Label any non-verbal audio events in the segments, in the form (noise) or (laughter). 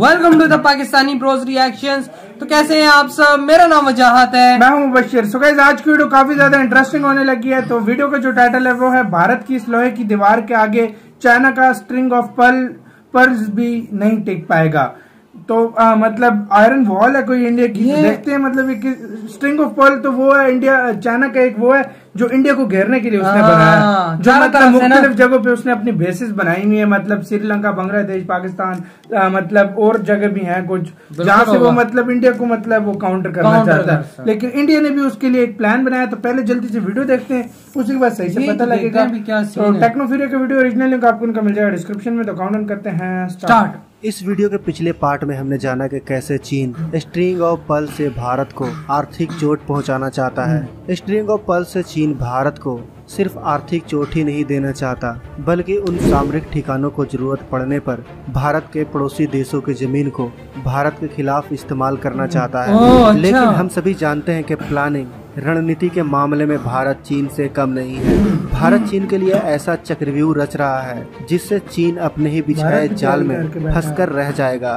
Welcome to the Pakistani pros reactions तो कैसे हैं आप सब? मेरा नाम वजाहत है। मैं हूँ मुबशिर। सो गाइस आज की वीडियो काफ़ी ज़्यादा इंटरेस्टिंग होने लगी है। तो वीडियो का जो टाइटल है, वो है भारत की इस लोहे की दीवार के आगे चाइना का स्ट्रिंग ऑफ़ पर्ल पर्ल्स भी नहीं टिक पाएगा। तो आ, मतलब आयरन वॉल है कोई इंडिया की? तो देखते हैं मतलब एक स्ट्रिंग ऑफ़ पर्ल तो वो है इंडिया चाइना का एक वो है जो इंडिया को घेरने के लिए उसने हाँ, बनाया। जो मतलब मुख्तलिफ़ जगहों पे उसने अपनी बेसिस बनाई हुई है मतलब श्रीलंका बांग्लादेश पाकिस्तान आ, मतलब और जगह भी हैं कुछ जहाँ से वो मतलब इंडिया को मतलब वो काउंटर करना चाहता है। लेकिन इंडिया ने भी उसके लिए एक प्लान बनाया तो पहले जल्दी से वीडियो देखते हैं उसी के बाद सही से पता तो लगेगा। क्या तो का वीडियो ओरिजिनल लिंक आपको उनका मिल जाएगा डिस्क्रिप्शन में तो काउंट करते हैं स्टार्ट इस वीडियो के पिछले पार्ट में हमने जाना कि कैसे चीन स्ट्रिंग ऑफ़ पल से भारत को आर्थिक चोट पहुंचाना चाहता है। स्ट्रिंग ऑफ़ पल से चीन भारत को सिर्फ़ आर्थिक चोट ही नहीं देना चाहता बल्कि उन सामरिक ठिकानों को ज़रूरत पड़ने पर भारत के पड़ोसी देशों की ज़मीन को भारत के खिलाफ इस्तेमाल करना चाहता है। अच्छा। लेकिन हम सभी जानते हैं कि प्लानिंग रणनीति के मामले में भारत चीन से कम नहीं है। भारत चीन के लिए ऐसा चक्रव्यूह रच रहा है जिससे चीन अपने ही बिछाए जाल में फंसकर रह जाएगा।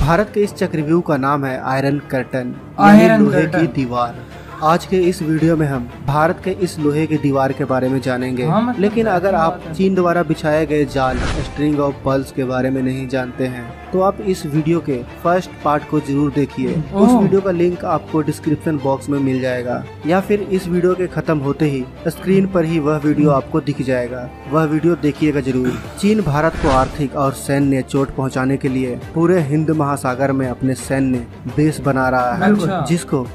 भारत के इस चक्रव्यूह का नाम है आयरन कर्टन आयरन लोहे की दीवार। आज के इस वीडियो में हम भारत के इस लोहे की दीवार के बारे में जानेंगे। हाँ, मतलब लेकिन अगर आप चीन द्वारा बिछाए गए जाल स्ट्रिंग ऑफ़ पल्स के बारे में नहीं जानते हैं तो आप इस वीडियो के फ़र्स्ट पार्ट को ज़रूर देखिए। उस वीडियो का लिंक आपको डिस्क्रिप्शन बॉक्स में मिल जाएगा। या फिर इस वीडियो के खत्म होते ही स्क्रीन पर ही वह वीडियो आपको दिख जाएगा। वह वीडियो देखिएगा ज़रूर। चीन भारत को आर्थिक और सैन्य चोट पहुँचाने के लिए पूरे हिंद महासागर में अपने सैन्य बेस बना रहा है अच्छा। जिसको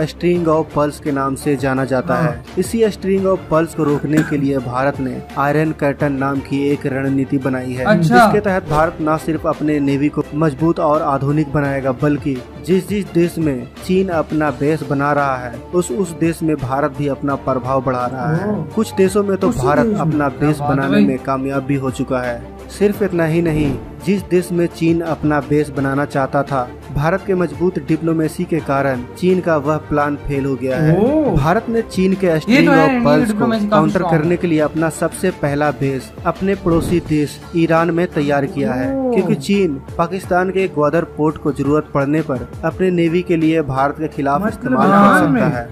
स्ट्रिंग ऑफ़ पल्स के नाम से जाना जाता है। इसी स्ट्रिंग ऑफ़ पल्स को रोकने के लिए भारत ने आयरन कर्टन नाम की एक रणनीति बनाई है अच्छा। जिसके तहत भारत न सिर्फ़ अपने नेवी को मज़बूत और आधुनिक बनाएगा बल्कि जिस जिस देश में चीन अपना बेस बना रहा है उस उस देश में भारत भी अपना प्रभाव बढ़ा रहा है। कुछ देशों में तो भारत अपना बेस बनाने में कामयाब भी हो चुका है। सिर्फ़ इतना ही नहीं जिस देश में चीन अपना बेस बनाना चाहता था भारत के मज़बूत डिप्लोमेसी के कारण चीन का वह प्लान फेल हो गया है। भारत ने चीन के स्ट्रिंग ऑफ़ पल्स को काउंटर करने के लिए अपना सबसे पहला बेस अपने पड़ोसी देश ईरान में तैयार किया है। क्योंकि चीन पाकिस्तान के ग्वादर पोर्ट को ज़रूरत पड़ने पर अपने नेवी के लिए भारत के खिलाफ मतलब इस्तेमाल कर सकता है।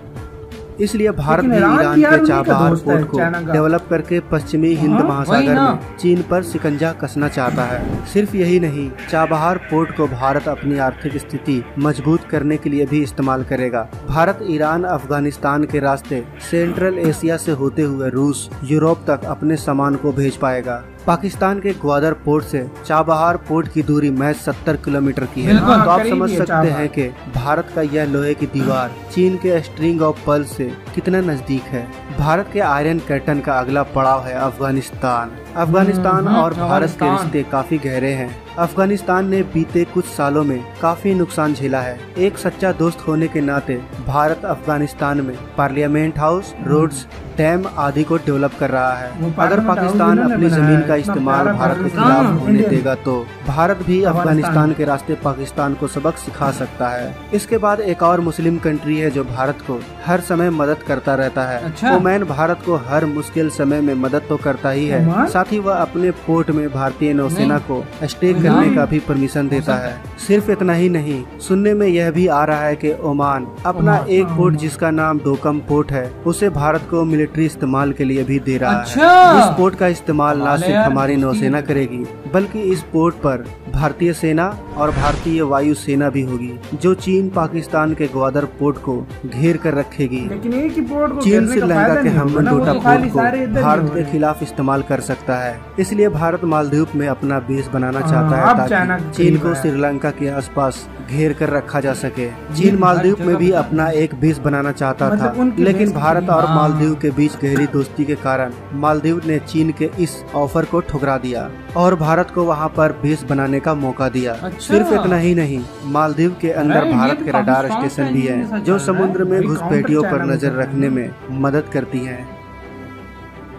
इसलिए भारत ने ईरान के चाबहार पोर्ट को डेवलप करके पश्चिमी हिंद हाँ, महासागर में चीन पर शिकंजा कसना चाहता है। सिर्फ़ यही नहीं चाबहार पोर्ट को भारत अपनी आर्थिक स्थिति मज़बूत करने के लिए भी इस्तेमाल करेगा। भारत ईरान अफ़गानिस्तान के रास्ते सेंट्रल एशिया से होते हुए रूस यूरोप तक अपने सामान को भेज पाएगा। पाकिस्तान के ग्वादर पोर्ट से चाबहार पोर्ट की दूरी महज 70 किलोमीटर की है। तो आप समझ सकते हैं कि भारत का यह लोहे की दीवार चीन के स्ट्रिंग ऑफ़ पल से कितना नज़दीक है। भारत के आयरन कैटन का अगला पड़ाव है अफ़गानिस्तान। अफ़गानिस्तान हम्म, और भारत के रिश्ते काफ़ी गहरे हैं। अफ़गानिस्तान ने बीते कुछ सालों में काफ़ी नुकसान झेला है। एक सच्चा दोस्त होने के नाते भारत अफ़गानिस्तान में पार्लियामेंट हाउस रोड्स डैम आदि को डेवलप कर रहा है। अगर पाकिस्तान अपनी ज़मीन का इस्तेमाल भारत के खिलाफ होने देगा तो भारत भी अफ़गानिस्तान। के रास्ते पाकिस्तान को सबक सिखा सकता है। इसके बाद एक और मुस्लिम कंट्री है जो भारत को हर समय मदद करता रहता है। अच्छा। ओमान भारत को हर मुश्किल समय में मदद तो करता ही है? साथ ही वह अपने फोर्ट में भारतीय नौसेना को स्टे करने का भी परमिशन देता है सिर्फ़ इतना ही नहीं सुनने में यह भी आ रहा है कि ओमान अपना एक हाँ। पोर्ट जिसका नाम डोकम पोर्ट है उसे भारत को मिलिट्री इस्तेमाल के लिए भी दे रहा अच्छा। है इस पोर्ट का इस्तेमाल न सिर्फ़ हमारी नौसेना करेगी बल्कि इस पोर्ट पर भारतीय सेना और भारतीय वायु सेना भी होगी जो चीन पाकिस्तान के ग्वादर पोर्ट को घेर कर रखेगी। लेकिन एक ही पोर्ट को चीन का श्रीलंका के हमन डोटा तो पोर्ट को भारत के खिलाफ इस्तेमाल कर सकता है। इसलिए भारत मालदीव में अपना बेस बनाना हाँ, चाहता है ताकि चीन को श्रीलंका के आसपास घेर कर रखा जा सके। चीन मालदीव में भी अपना एक बेस बनाना चाहता था। मतलब लेकिन भारत और हाँ। मालदीव के बीच गहरी दोस्ती के कारण मालदीव ने चीन के इस ऑफ़र को ठुकरा दिया और भारत को वहाँ पर बेस बनाने का मौका दिया। अच्छा। सिर्फ़ इतना ही नहीं मालदीव के अंदर भारत तो के रडार स्टेशन भी के है जो। समुद्र में घुसपैठियों पर नज़र रखने में मदद करती है।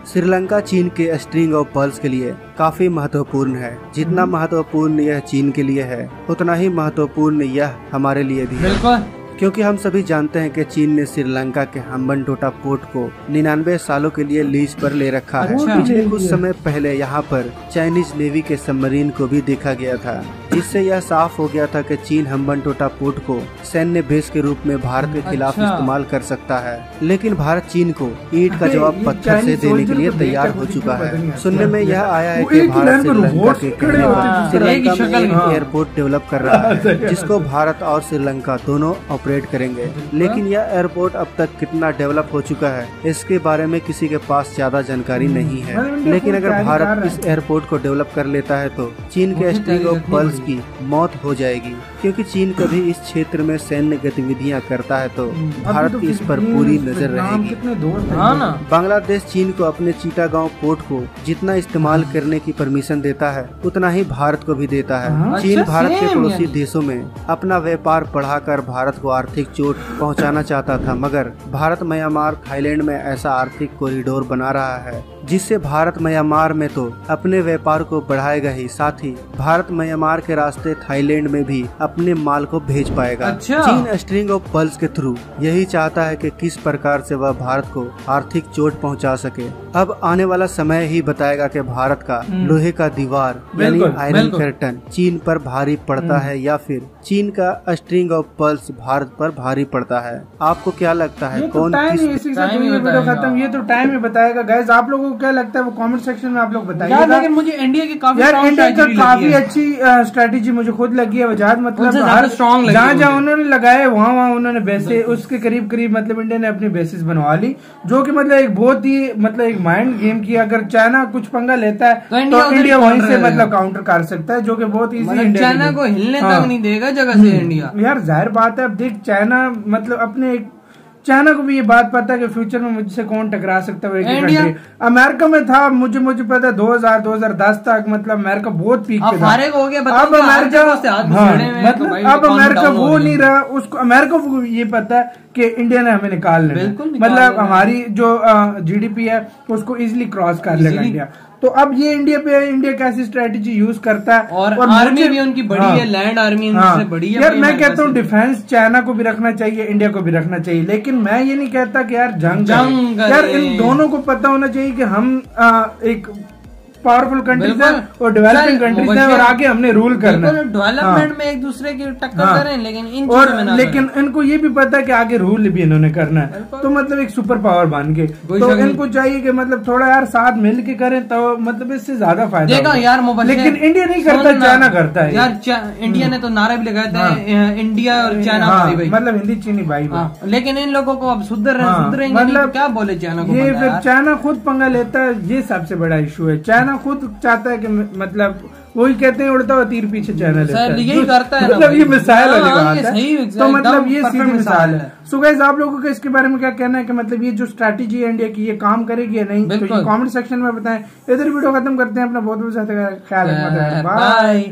श्रीलंका चीन के स्ट्रिंग ऑफ़ पर्ल्स के लिए काफ़ी महत्वपूर्ण है। जितना महत्वपूर्ण यह चीन के लिए है उतना ही महत्वपूर्ण यह हमारे लिए भी है। बिल्कुल। क्योंकि हम सभी जानते हैं कि चीन ने श्रीलंका के हम्बन टोटा पोर्ट को निन्यानवे सालों के लिए लीज पर ले रखा है अच्छा। पिछले कुछ समय पहले यहाँ पर चाइनीज़ नेवी के सबमरीन को भी देखा गया था जिससे यह साफ़ हो गया था कि चीन हम्बन टोटा पोर्ट को सैन्य बेस के रूप में भारत के खिलाफ अच्छा। इस्तेमाल कर सकता है लेकिन भारत चीन को ईट का जवाब पत्थर से देने के लिए तैयार हो चुका है सुनने में यह आया है कि भारत श्रीलंका के कहने पर श्रीलंका में। एयरपोर्ट डेवलप कर रहा है (laughs) जिसको भारत और श्रीलंका दोनों ऑपरेट करेंगे। लेकिन यह एयरपोर्ट अब तक कितना डेवलप हो चुका है इसके बारे में किसी के पास ज़्यादा जानकारी नहीं है। लेकिन अगर भारत इस एयरपोर्ट को डेवलप कर लेता है तो चीन के स्ट्रिंग ऑफ़ पल्स की मौत हो जाएगी। क्योंकि चीन कभी इस क्षेत्र में सैन्य गतिविधियाँ करता है तो भारत की तो इस पर पूरी नज़र रहेगी। हैं। हाँ ना। बांग्लादेश चीन को अपने चीटागांव पोर्ट को जितना इस्तेमाल करने की परमिशन देता है उतना ही भारत को भी देता है। हाँ। चीन अच्छा, भारत के पड़ोसी देशों में अपना व्यापार बढ़ाकर भारत को आर्थिक चोट पहुंचाना चाहता था मगर भारत म्यांमार थाईलैंड में ऐसा आर्थिक कॉरिडोर बना रहा है जिससे भारत म्यांमार में तो अपने व्यापार को बढ़ाएगा ही साथ ही भारत म्यांमार के रास्ते थाईलैंड में भी अपने माल को भेज पाएगा अच्छा। चीन स्ट्रिंग ऑफ़ पल्स के थ्रू यही चाहता है कि किस प्रकार से वह भारत को आर्थिक चोट पहुँचा सके अब आने वाला समय ही बताएगा कि भारत का लोहे का दीवार यानी आयरन। कर्टन चीन पर भारी पड़ता है या फिर चीन का स्ट्रिंग ऑफ़ पल्स भारत पर भारी पड़ता है। आपको क्या लगता है ये तो कौन ही ही। खत्म। ये तो टाइम ही बताएगा। गैस आप लोगों को क्या लगता है वो कमेंट सेक्शन में आप लोग यार बताइएगा लेकिन मुझे इंडिया की काफ़ी यार इंडिया का काफ़ी अच्छी स्ट्रेटेजी मुझे खुद लगी है वजाहत मतलब हर strong जहाँ जहाँ उन्होंने लगाए वहाँ वहाँ उन्होंने बेसे उसके करीब करीब मतलब इंडिया ने अपनी बेसिस बनवा ली जो की मतलब एक बहुत ही मतलब एक माइंड गेम की अगर चाइना कुछ पंगा लेता है तो इंडिया तो इंडिया वहीं से मतलब काउंटर कर सकता है जो कि बहुत इजी मतलब चाइना को हिलने तक नहीं देगा जगह से इंडिया यार ज़ाहिर बात है अब देख चाइना मतलब अपने एक चाइना को भी ये बात पता है कि फ्यूचर में मुझसे कौन टकरा सकता है इंडिया- अमेरिका में था मुझे मुझे पता है 2000 2010 तक मतलब अमेरिका बहुत पीक पे था। हो गया, अब अमेरिका से हाँ, तो मतलब अब अमेरिका वो नहीं रहा उसको अमेरिका को ये पता है कि इंडिया ने हमें निकाल लेना मतलब। हमारी जो जीडीपी है उसको इजिली क्रॉस कर लेगा इंडिया तो अब ये इंडिया पे इंडिया कैसी स्ट्रेटेजी यूज़ करता है और और आर्मी भी उनकी बड़ी हाँ। है लैंड आर्मी हाँ। बड़ी है यार मैं कहता हूँ डिफेंस चाइना को भी रखना चाहिए इंडिया को भी रखना चाहिए लेकिन मैं ये नहीं कहता कि यार जंग जंग यार इन दोनों को पता होना चाहिए कि हम आ, एक पावरफुल कंट्रीज़ है और डेवलपिंग कंट्रीज़ है और आगे हमने रूल करना है। डेवलपमेंट में एक दूसरे की टक्कर हाँ। करें लेकिन इन और लेकिन इनको ये भी पता है कि आगे रूल भी इन्होंने करना है। तो मतलब एक सुपर पावर बन के तो इनको चाहिए कि मतलब थोड़ा यार साथ मिल के करें तो मतलब इससे ज़्यादा फ़ायदा देखा यार मोबाइल लेकिन इंडिया नहीं करता चाइना करता है। यार इंडिया ने तो नारा भी लगाया था हाँ। इंडिया और चाइना हाँ, मतलब हिंदी चीनी भाई। हाँ, लेकिन इन लोगों को अब सुधर रहे हाँ, सुधरेंगे नहीं तो क्या बोले चाइना को ये फिर चाइना खुद पंगा लेता है ये सबसे बड़ा इशू है। चाइना खुद चाहता है कि मतलब वही कहते हैं उड़ता हुआ तीर पीछे चैनल सर, है। यही करता है। मतलब ये मिसाइल हाँ, है। तो मतलब ये सीधी मिसाल है। सो गाइस आप लोगों का इसके बारे में क्या कहना है कि मतलब ये जो स्ट्रैटेजी है इंडिया की ये काम करेगी या नहीं? तो। ये कमेंट सेक्शन में बताएँ। इधर वीडियो खत्म करते हैं अपना बहुत बहुत ज़्यादा ख्याल बाय